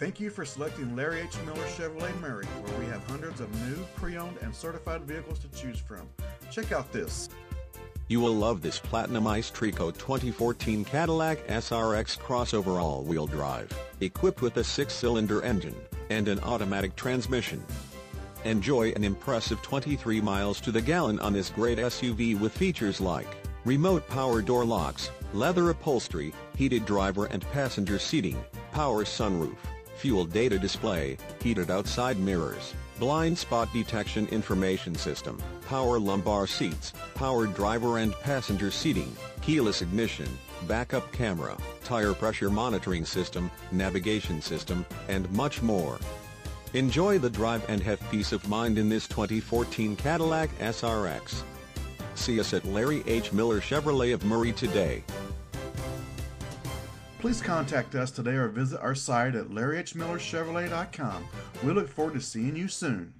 Thank you for selecting Larry H. Miller Chevrolet Murray, where we have hundreds of new, pre-owned, and certified vehicles to choose from. Check out this. You will love this Platinum Ice Tricoat 2014 Cadillac SRX crossover all-wheel drive, equipped with a six-cylinder engine and an automatic transmission. Enjoy an impressive 23 miles to the gallon on this great SUV with features like remote power door locks, leather upholstery, heated driver and passenger seating, power sunroof, fuel data display, heated outside mirrors, blind spot detection information system, power lumbar seats, power driver and passenger seating, keyless ignition, backup camera, tire pressure monitoring system, navigation system, and much more. Enjoy the drive and have peace of mind in this 2014 Cadillac SRX. See us at Larry H. Miller Chevrolet of Murray today. Please contact us today or visit our site at larryhmillerchevrolet.com. We look forward to seeing you soon.